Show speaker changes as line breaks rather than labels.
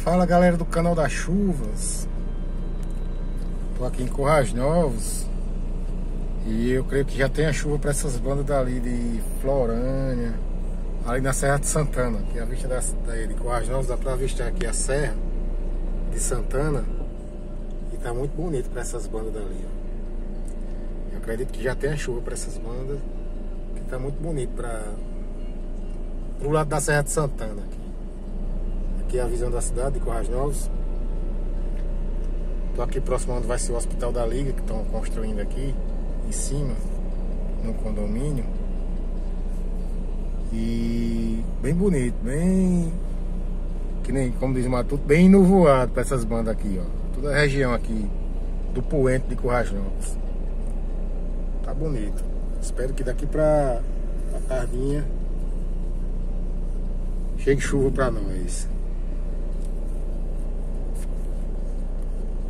Fala galera do canal das chuvas. Tô aqui em Corrais Novos. E eu creio que já tem a chuva para essas bandas dali de Florânia Ali na Serra de Santana Que é a vista da, de Corrais Novos Dá pra avistar aqui a Serra de Santana. E tá muito bonito para essas bandas dali ó. Eu acredito que já tem a chuva para essas bandas Que tá muito bonito para Pro lado da Serra de Santana aqui Aqui é a visão da cidade de Corrais Novos. Estou aqui próximo onde vai ser o Hospital da Liga, que estão construindo aqui, em cima, no condomínio. E bem bonito, bem. Que nem, como diz o Matuto, bem nuvoado para essas bandas aqui, ó. Toda a região aqui do Poente de Corrais Novos. Tá bonito. Espero que daqui pra, pra tardinha chegue chuva pra nós.